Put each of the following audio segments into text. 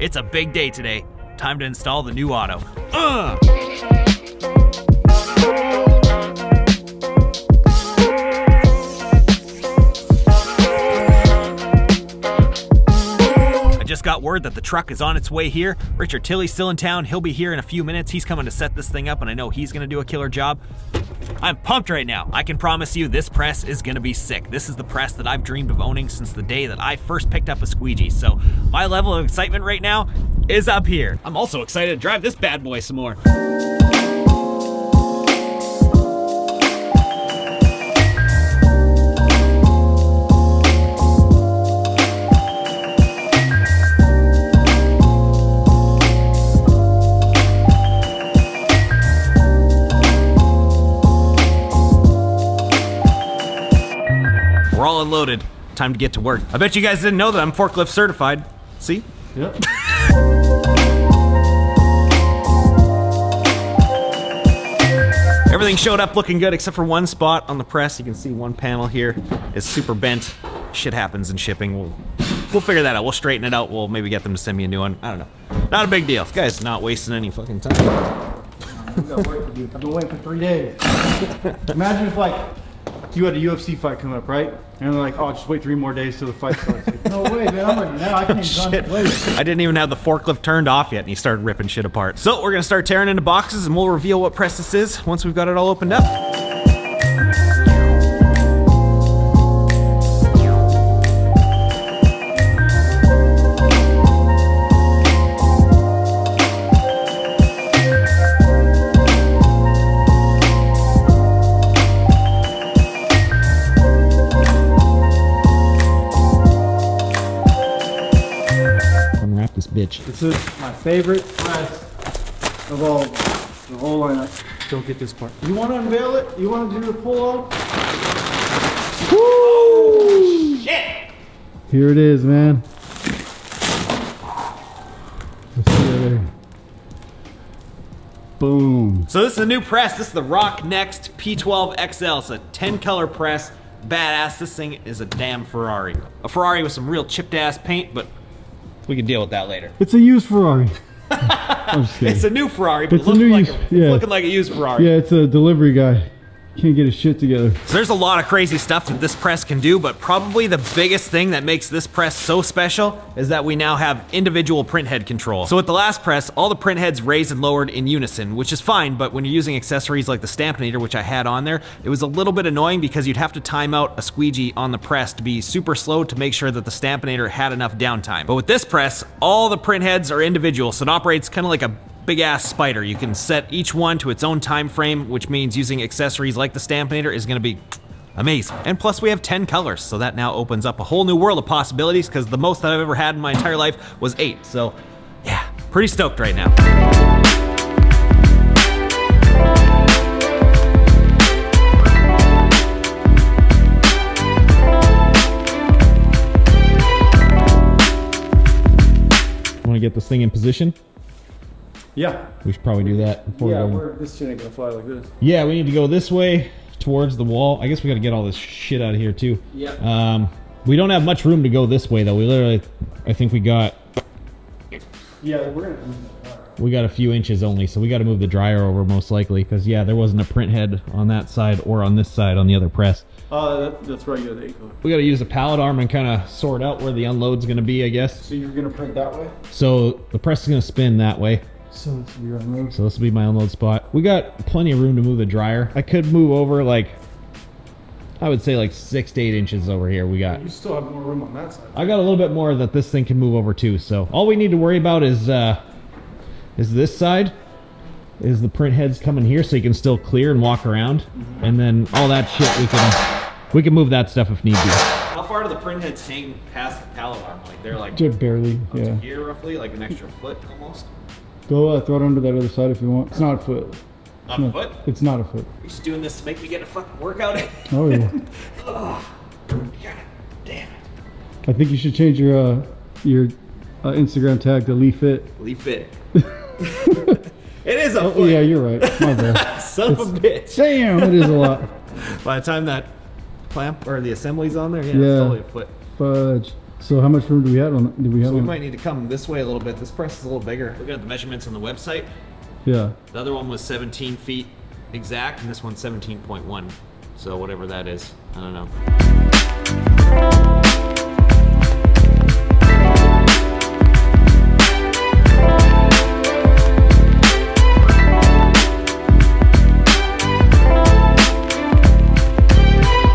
It's a big day today. Time to install the new auto. Ugh! I just got word that the truck is on its way here. Richard Tilley's still in town. He'll be here in a few minutes. He's coming to set this thing up, and I know he's gonna do a killer job. I'm pumped right now. I can promise you this press is gonna be sick. This is the press that I've dreamed of owning since the day that I first picked up a squeegee. So my level of excitement right now is up here. I'm also excited to drive this bad boy some more. Unloaded. Time to get to work. I bet you guys didn't know that I'm forklift certified. See? Yep. Everything showed up looking good except for one spot on the press. You can see one panel here is super bent. Shit happens in shipping. We'll we'll figure that out. We'll straighten it out. We'll maybe get them to send me a new one. I don't know. Not a big deal. This guy's not wasting any fucking time. We got work to do. I've been waiting for three days. Imagine if like you had a UFC fight coming up, right? And they're like, oh, just wait three more days till the fight starts. Like, no way, man. I'm ready now. I can even oh, Shit. I didn't even have the forklift turned off yet and he started ripping shit apart. So we're gonna start tearing into boxes and we'll reveal what press this is once we've got it all opened up. Is my favorite press of all of them. The whole lineup. Don't get this part. You want to unveil it? You want to do the pull out? Shit! Here it is, man. Let's see it there. Boom. So this is a new press. This is the Roq Next P12 XL. It's a 10 color press. Badass. This thing is a damn Ferrari. A Ferrari with some real chipped ass paint, but we can deal with that later. It's a used Ferrari. I'm just. It's a new Ferrari, but It's a looking, new like used- a, it's yeah. looking like a used Ferrari. yeah, it's a delivery guy. Can't get his shit together. So there's a lot of crazy stuff that this press can do, but probably the biggest thing that makes this press so special is that we now have individual print head control. So with the last press, all the print heads raised and lowered in unison, which is fine, but when you're using accessories like the Stampinator, which I had on there, it was a little bit annoying because you'd have to time out a squeegee on the press to be super slow to make sure that the Stampinator had enough downtime. But with this press, all the print heads are individual, so it operates kind of like a big ass spider. You can set each one to its own time frame, which means using accessories like the Stampinator is gonna be amazing. And plus we have 10 colors, so that now opens up a whole new world of possibilities because the most that I've ever had in my entire life was eight. So yeah, pretty stoked right now. Get this thing in position? Yeah. We should probably do that before Yeah, we go. we're, this shit ain't gonna fly like this. Yeah, we need to go this way towards the wall. I guess we got to get all this shit out of here too. Yeah. Um, we don't have much room to go this way though. We literally, I think we got Yeah, we're gonna. we got a few inches only, so we got to move the dryer over most likely because yeah, there wasn't a print head on that side or on this side on the other press. Oh, that, that's right. Yeah, the eight color. We got to use a pallet arm and kind of sort out where the unload's going to be, I guess. So you're gonna print that way. So the press is going to spin that way. So this will be on road. So this will be my unload spot. We got plenty of room to move the dryer. I could move over like, I would say like six to eight inches over here. We got. You still have more room on that side. I got a little bit more that this thing can move over too. So all we need to worry about is uh, is this side. Is the print heads coming here so you can still clear and walk around, and then all that shit we can we can move that stuff if need be. How far do the print heads hang past the pallet arm? Like they're like Just barely. Yeah. here roughly, like an extra foot almost. Go uh, throw it under that other side if you want. It's not a foot. Not a foot. It's not a foot. You're just doing this to make me get a fucking workout. Oh yeah. God damn it. I think you should change your uh, your uh, Instagram tag to Lee Fit. Leave fit. it is a Oh foot. yeah, you're right. My bad. Son of a bitch. Damn, it is a lot. By the time that clamp or the assembly's on there, yeah, Yeah. it's totally a foot. Fudge. So how much room do we have on? Do we have So we on? might need to come this way a little bit. This press is a little bigger. Look at the measurements on the website. Yeah. The other one was 17 feet exact, and this one's 17.1. So whatever that is, I don't know.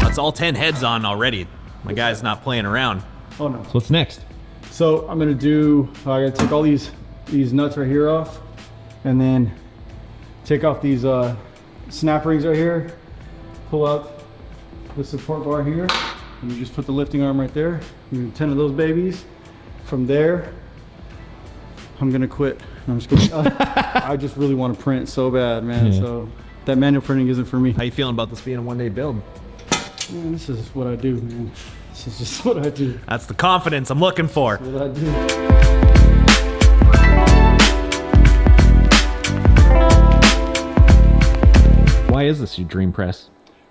That's all 10 heads on already. My guy's not playing around. Oh no. So what's next? So I'm gonna do. I gotta take all these these nuts right here off, and then take off these uh, snap rings right here. Pull out the support bar here, and you just put the lifting arm right there. You do ten of those babies. From there, I'm gonna quit. No, I'm just kidding. Uh, I just really want to print so bad, man. Yeah. So that manual printing isn't for me. How you feeling about this being a one-day build? Man, this is what I do, man. This is just what I do. That's the confidence I'm looking for. What I do. Why is this your dream press?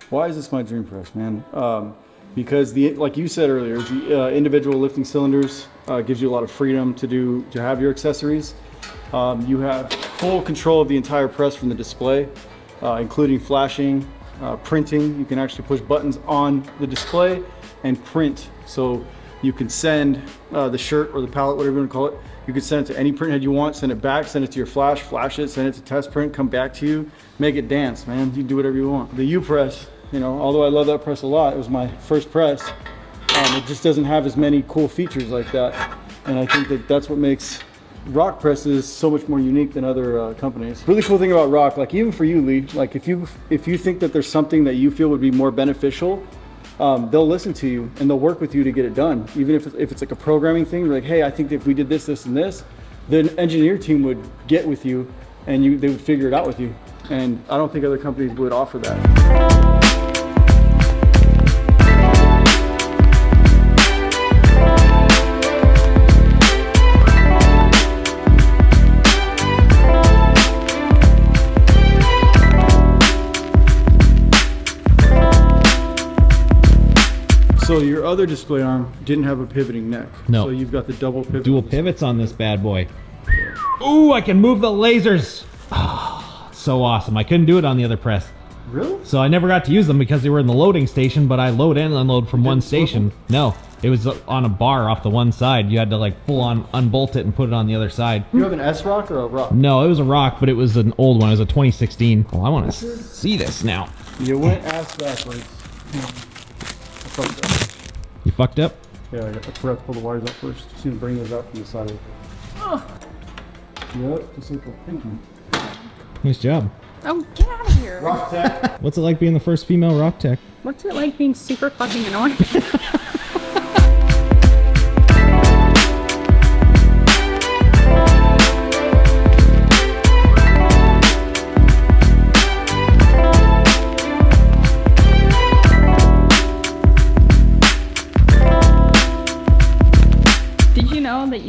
Why is this my dream press, man? Um, because the like you said earlier, the uh, individual lifting cylinders uh, gives you a lot of freedom to do to have your accessories. Um, you have full control of the entire press from the display, uh, including flashing, uh, printing. You can actually push buttons on the display and print. So you can send uh, the shirt or the palette, whatever you want to call it. You can send it to any print head you want, send it back, send it to your flash, flash it, send it to test print, come back to you, make it dance, man. You do whatever you want. The U press, you know, although I love that press a lot, it was my first press. Um, it just doesn't have as many cool features like that. And I think that that's what makes Roq Press is so much more unique than other uh, companies. Really cool thing about Roq, like even for you, Lee, like if you if you think that there's something that you feel would be more beneficial, um, they'll listen to you and they'll work with you to get it done. Even if it's, if it's like a programming thing, like hey, I think if we did this, this, and this, the engineer team would get with you and you they would figure it out with you. And I don't think other companies would offer that. So your other display arm didn't have a pivoting neck. No. So you've got the double pivot. Dual pivots on this bad boy. Ooh, I can move the lasers. Ah, so awesome. I couldn't do it on the other press. Really? So I never got to use them because they were in the loading station, but I load and unload from one station. No, it was on a bar off the one side. You had to like full on unbolt it and put it on the other side. You have an S Roq or a Roq? No, it was a Roq, but it was an old one. It was a 2016. Oh, I want to see this now. You went ass backwards. I fucked up. You fucked up? Yeah, I, got, I forgot to pull the wires out first. Just need to bring those out from the side of it. Yep, just like a pinky. Nice job. Oh, get out of here. Roq tech. What's it like being the first female Roq tech? What's it like being super fucking annoying?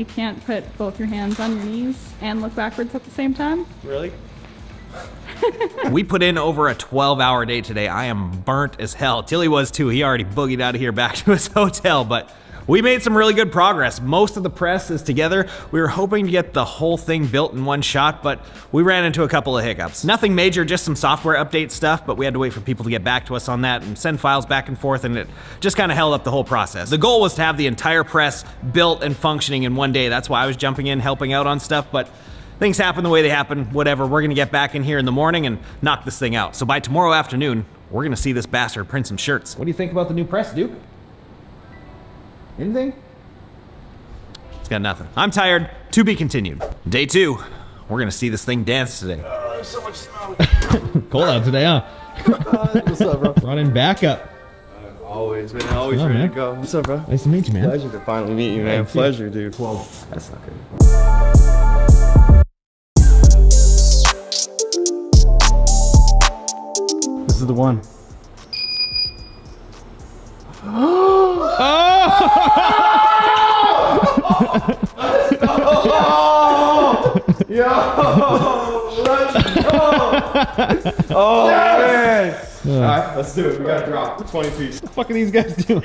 you know that you can't put both your hands on your knees and look backwards at the same time? Really? we put in over a 12 hour day today. I am burnt as hell. Tilly was too. He already boogied out of here back to his hotel, but we made some really good progress. Most of the press is together. We were hoping to get the whole thing built in one shot, but we ran into a couple of hiccups. Nothing major, just some software update stuff, but we had to wait for people to get back to us on that and send files back and forth, and it just kind of held up the whole process. The goal was to have the entire press built and functioning in one day. That's why I was jumping in, helping out on stuff, but things happen the way they happen, whatever. We're gonna get back in here in the morning and knock this thing out. So by tomorrow afternoon, we're gonna see this bastard print some shirts. What do you think about the new press, Duke? Anything? It's got nothing. I'm tired. To be continued. Day two. We're gonna see this thing dance today. There's so much snow. Cold out today, huh? What's up, bro? Brought in backup. Always, man. Always Oh, ready man. to go. What's up, bro? Nice to meet you, man. Pleasure to finally meet you, man. too. Pleasure, dude. Well, that's not good. This is the one. Oh, man. All right, let's do it. We got to drop 20 piece. What the fuck are these guys doing?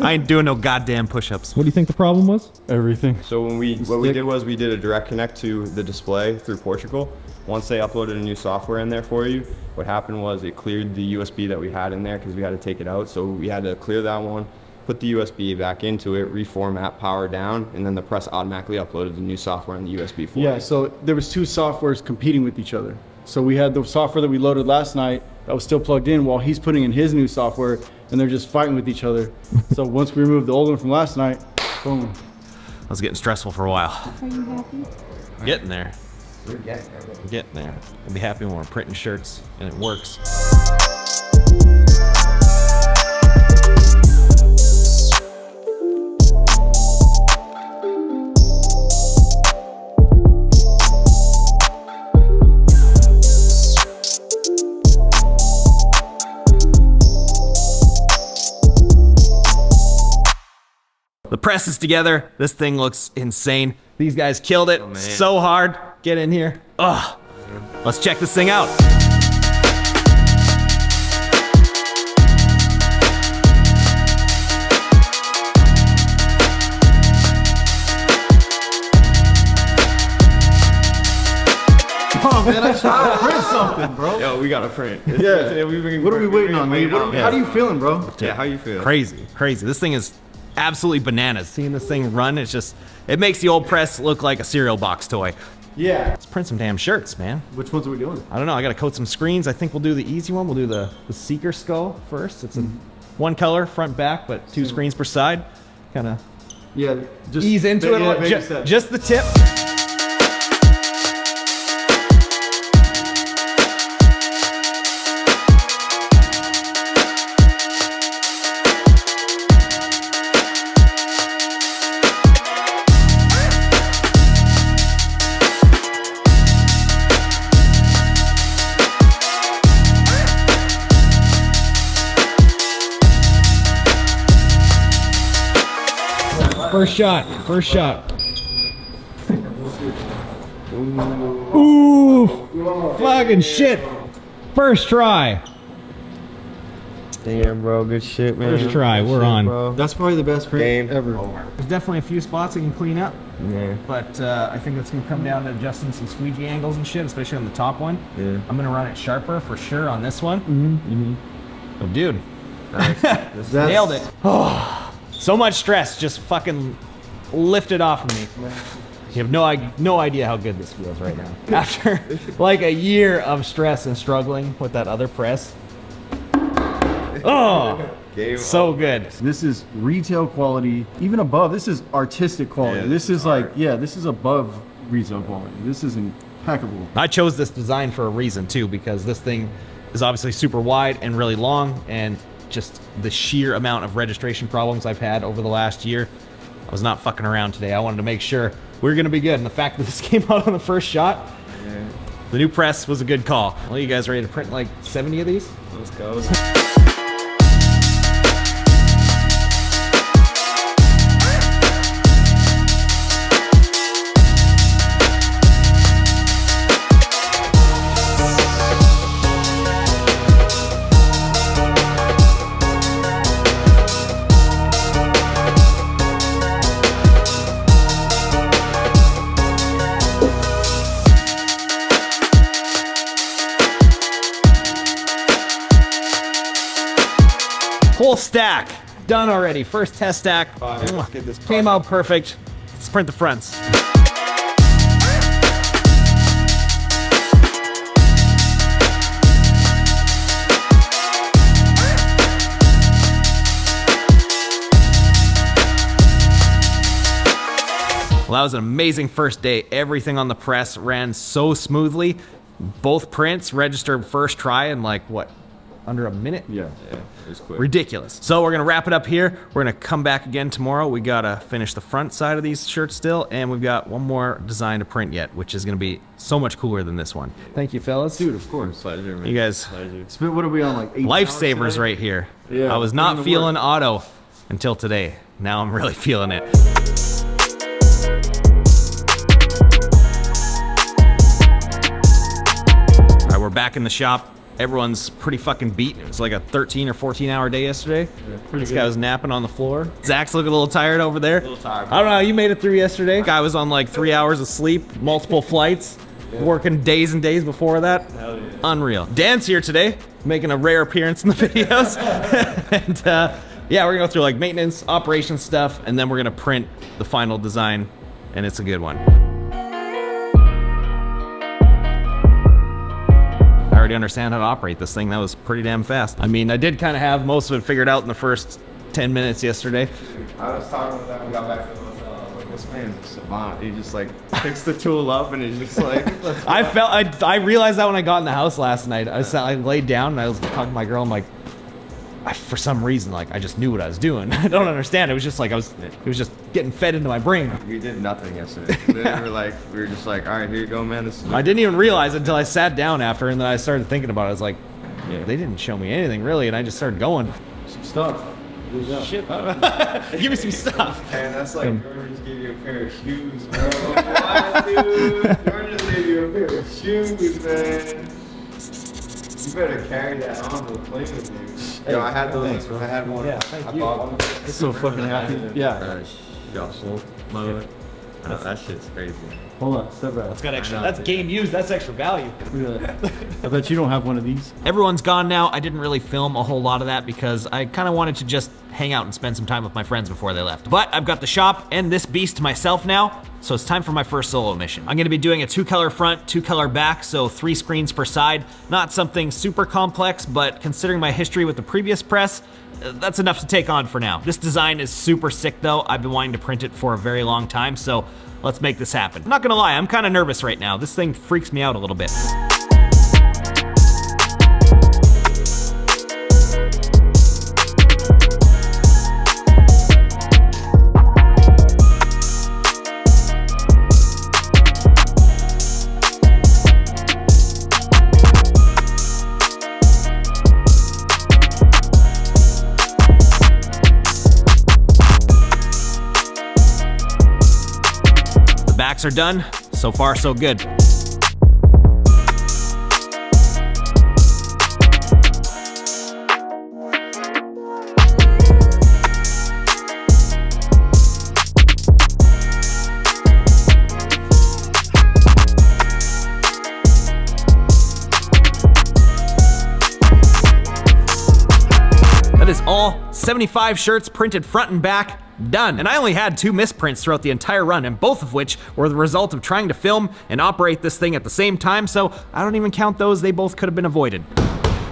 I ain't doing no goddamn push-ups. What do you think the problem was? Everything. So when we what we did was we did a direct connect to the display through Portugal. Once they uploaded a new software in there for you, what happened was it cleared the USB that we had in there because we had to take it out. So we had to clear that one, put the USB back into it, reformat, power down, and then the press automatically uploaded the new software on the USB for Yeah, so there was two softwares competing with each other. So we had the software that we loaded last night that was still plugged in while he's putting in his new software and they're just fighting with each other. so once we removed the old one from last night, boom. I was getting stressful for a while. Are you happy? Getting there. We're getting there. I'll be happy when we're printing shirts and it works. Press is together. This thing looks insane. These guys killed it oh, so hard. Get in here. Ugh. Let's check this thing out. Oh man, I just want to print something, bro. Yo, we got to print. Yeah. we've been, What are we we've waiting been on? waiting What- on How it. do you feeling, bro? Yeah, how you feel? Crazy, crazy. This thing is absolutely bananas. Seeing this thing run, it's just, it makes the old press look like a cereal box toy. Yeah. Let's print some damn shirts, man. Which ones are we doing? I don't know. I got to coat some screens. I think we'll do the easy one. We'll do the, the Seeker skull first. It's a mm-hmm. one color, front, back, but two screens per side. Kind of Yeah, just ease into it. yeah, baby just the tip. Shot. First shot. Ooh, fucking shit. First try. Damn, bro, good shit, man. First try, Good we're shit, on. Bro. That's probably the best print Game. ever. There's definitely a few spots I can clean up, Yeah. but uh, I think that's gonna come down to adjusting some squeegee angles and shit, especially on the top one. Yeah. I'm gonna run it sharper for sure on this one. Mm-hmm. Oh, dude, That's, nailed it. Oh, so much stress just fucking lifted off of me. You have no no idea how good this feels right now. After like a year of stress and struggling with that other press. Oh, Game so good. This is retail quality, even above. This is artistic quality. Yeah, this this is like, yeah, this is above retail quality. This is impeccable. I chose this design for a reason too, because this thing is obviously super wide and really long, and just the sheer amount of registration problems I've had over the last year. I was not fucking around today. I wanted to make sure we were gonna be good, and the fact that this came out on the first shot, the new press was a good call. Well, you guys ready to print like 70 of these? Let's go. Stack done already. First test stack Mwah. came out perfect. Let's print the fronts. Well, that was an amazing first day. Everything on the press ran so smoothly. Both prints registered first try in like what, under a minute? Yeah. Yeah, it was quick. Ridiculous. So we're gonna wrap it up here. We're gonna come back again tomorrow. We gotta finish the front side of these shirts still, and we've got one more design to print yet, which is gonna be so much cooler than this one. Thank you, fellas. Dude, of course. Pleasure, man. You guys, Pleasure. Spent, what are we on, like eight lifesavers right here. Yeah, I was not feeling work. auto until today. Now I'm really feeling it. All right, we're back in the shop. Everyone's pretty fucking beaten. It was like a 13 or 14 hour day yesterday. this guy was napping on the floor. Zach's looking a little tired over there. A little tired. I don't know. You made it through yesterday. Guy was on like three hours of sleep, multiple flights, working days and days before that. Hell yeah. Unreal. Dan's here today, making a rare appearance in the videos. and uh, yeah, we're gonna go through like maintenance, operation stuff, and then we're gonna print the final design, and it's a good one. Already understand how to operate this thing. That was pretty damn fast. I mean, I did kind of have most of it figured out in the first 10 minutes yesterday. I was talking with that when we got back to the hotel. Like, oh, this man's a savant. He just like picks the tool up and he's just like, I felt I, I realized that when I got in the house last night. I, sat, I laid down and I was talking to my girl. I'm like, I, for some reason, like I just knew what I was doing. I don't understand. It was just like I was. It was just getting fed into my brain. We did nothing yesterday. we were like, we were just like, all right, here you go, man. This is I didn't even realize until I sat down after, and then I started thinking about it. I was like, Yeah. they didn't show me anything really, and I just started going. Some stuff. Shit. Give me some stuff. Man, that's like um, Jordan just gave you a pair of shoes, bro. What, dude? Jordan just gave you a pair of shoes, man. You better carry that on to the plane with you. Yo, I had those. thanks, bro. I had one. Yeah, thank I you. bought one. So fucking happy. Yeah. Gospel mode. Uh, that shit's crazy. Hold on, step back. That's got extra. That's game used. That's extra value. I bet you don't have one of these. Everyone's gone now. I didn't really film a whole lot of that because I kind of wanted to just hang out and spend some time with my friends before they left. But I've got the shop and this beast to myself now, so it's time for my first solo mission. I'm gonna be doing a two color front, two color back, so three screens per side. Not something super complex, but considering my history with the previous press, that's enough to take on for now. This design is super sick though. I've been wanting to print it for a very long time, so let's make this happen. I'm not gonna lie, I'm kind of nervous right now. This thing freaks me out a little bit. Are done. So far, so good. That is all 75 shirts printed front and back, done. And I only had two misprints throughout the entire run, and both of which were the result of trying to film and operate this thing at the same time, so I don't even count those, they both could have been avoided.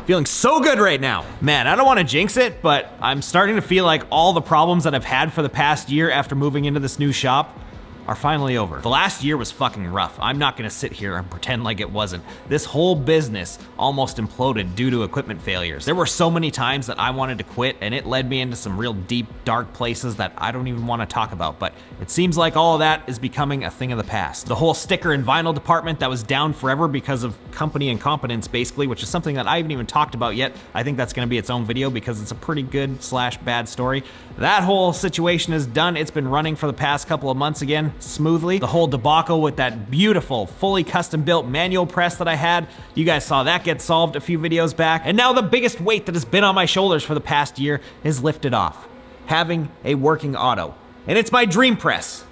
Feeling so good right now. Man, I don't want to jinx it, but I'm starting to feel like all the problems that I've had for the past year after moving into this new shop are finally over. The last year was fucking rough. I'm not gonna sit here and pretend like it wasn't. This whole business almost imploded due to equipment failures. There were so many times that I wanted to quit and it led me into some real deep, dark places that I don't even wanna talk about, but it seems like all of that is becoming a thing of the past. The whole sticker and vinyl department that was down forever because of company incompetence basically, which is something that I haven't even talked about yet. I think that's gonna be its own video because it's a pretty good slash bad story. That whole situation is done. It's been running for the past couple of months again, smoothly. The whole debacle with that beautiful, fully custom built manual press that I had, you guys saw that get solved a few videos back. And now the biggest weight that has been on my shoulders for the past year is lifted off. Having a working auto. And it's my dream press.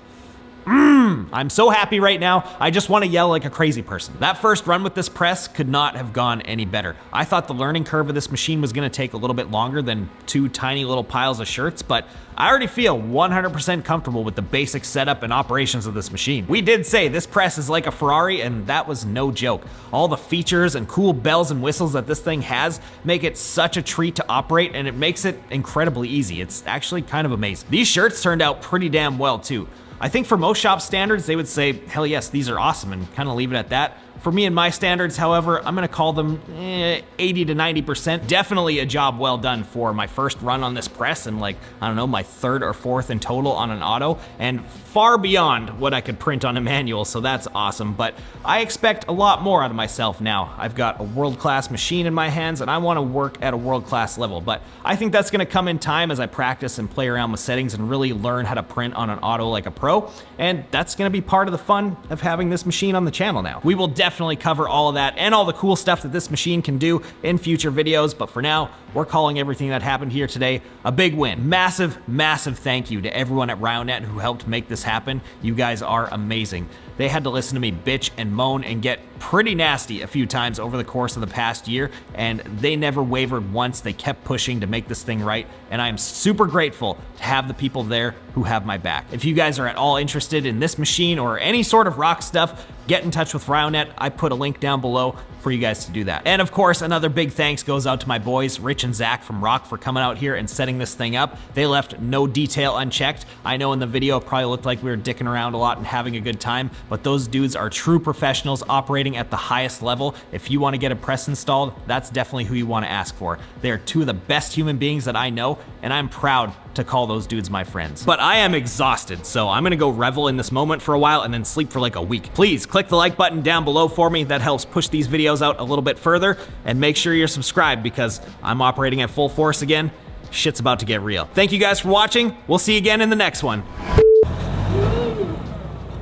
Mmm, I'm so happy right now. I just want to yell like a crazy person. That first run with this press could not have gone any better. I thought the learning curve of this machine was going to take a little bit longer than two tiny little piles of shirts, but I already feel 100% comfortable with the basic setup and operations of this machine. We did say this press is like a Ferrari, and that was no joke. All the features and cool bells and whistles that this thing has make it such a treat to operate, and it makes it incredibly easy. It's actually kind of amazing. These shirts turned out pretty damn well too. I think for most shop standards, they would say, hell yes, these are awesome, and kind of leave it at that. For me and my standards, however, I'm gonna call them eh, 80 to 90%. Definitely a job well done for my first run on this press and like, I don't know, my third or fourth in total on an auto, and far beyond what I could print on a manual, so that's awesome. But I expect a lot more out of myself now. I've got a world-class machine in my hands, and I wanna work at a world-class level, but I think that's gonna come in time as I practice and play around with settings and really learn how to print on an auto like a pro, and that's gonna be part of the fun of having this machine on the channel now. We will definitely cover all of that and all the cool stuff that this machine can do in future videos. But for now, we're calling everything that happened here today a big win. Massive, massive thank you to everyone at Ryonet who helped make this happen. You guys are amazing. They had to listen to me bitch and moan and get pretty nasty a few times over the course of the past year, and they never wavered once. They kept pushing to make this thing right, and I am super grateful to have the people there who have my back. If you guys are at all interested in this machine or any sort of Roq stuff, get in touch with Ryonet. I put a link down below for you guys to do that. And of course, another big thanks goes out to my boys, Rich and Zach from Roq, for coming out here and setting this thing up. They left no detail unchecked. I know in the video it probably looked like we were dicking around a lot and having a good time, but those dudes are true professionals operating at the highest level. If you want to get a press installed, that's definitely who you want to ask for. They are two of the best human beings that I know, and I'm proud to call those dudes my friends. But I am exhausted, so I'm gonna go revel in this moment for a while and then sleep for like a week. Please click the like button down below for me. That helps push these videos out a little bit further. And make sure you're subscribed because I'm operating at full force again. Shit's about to get real. Thank you guys for watching. We'll see you again in the next one.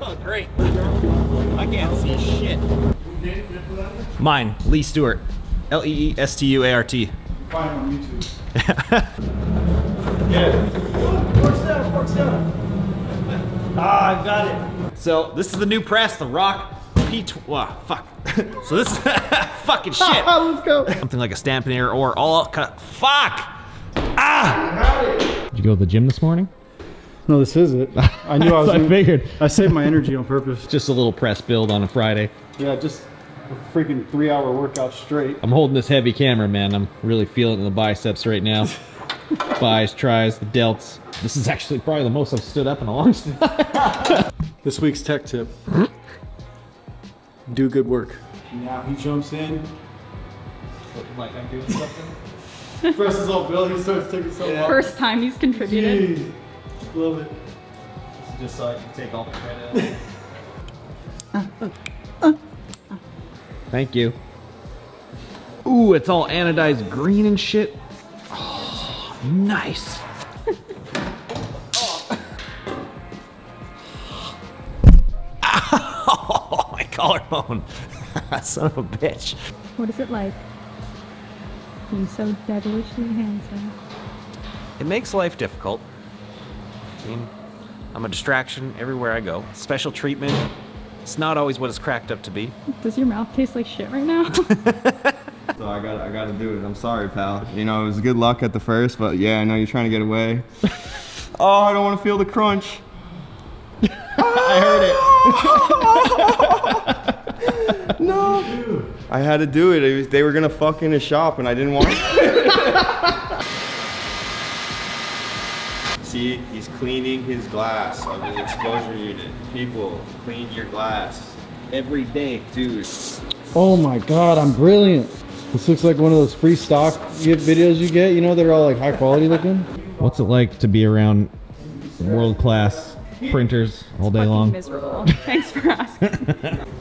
Oh, great. I can't see shit. Mine, Lee Stuart. L E E S T U A R T. Find it on YouTube. yeah. Forks down, forks down. Ah, I got it. So this is the new press, the Roq P. Wow, fuck. so this is fucking shit. Let's go. Something like a Stampin' Air or all cut. Fuck. Ah. Did you go to the gym this morning? No, this is it. I knew I was. I gonna- figured. I saved my energy on purpose. Just a little press build on a Friday. Yeah, just a freaking three-hour workout straight. I'm holding this heavy camera, man. I'm really feeling it in the biceps right now. Bis, tries, the delts. This is actually probably the most I've stood up in a long time. This week's tech tip. Do good work. Now he jumps in. like I'm doing something. Presses all Bill. He starts taking some off. First time he's contributed. Jeez. Love it. Just so I can take all the credit. Thank you. Ooh, it's all anodized green and shit. Oh, nice. oh, my collarbone. Son of a bitch. What is it like? Being so devilishly handsome. It makes life difficult. I mean, I'm a distraction everywhere I go. Special treatment. It's not always what it's cracked up to be. Does your mouth taste like shit right now? So I got I got to do it. I'm sorry, pal. You know, it was good luck at the first, but yeah, I know you're trying to get away. oh, I don't want to feel the crunch. I heard it. no. I had to do it. it was, they were gonna fuck in a shop, and I didn't want. See, he's cleaning his glass of his exposure unit. People, clean your glass every day, dude. Oh my god, I'm brilliant. This looks like one of those free stock videos you get, you know, they're all like high quality looking. What's it like to be around world class printers all day long? Miserable. Thanks for asking.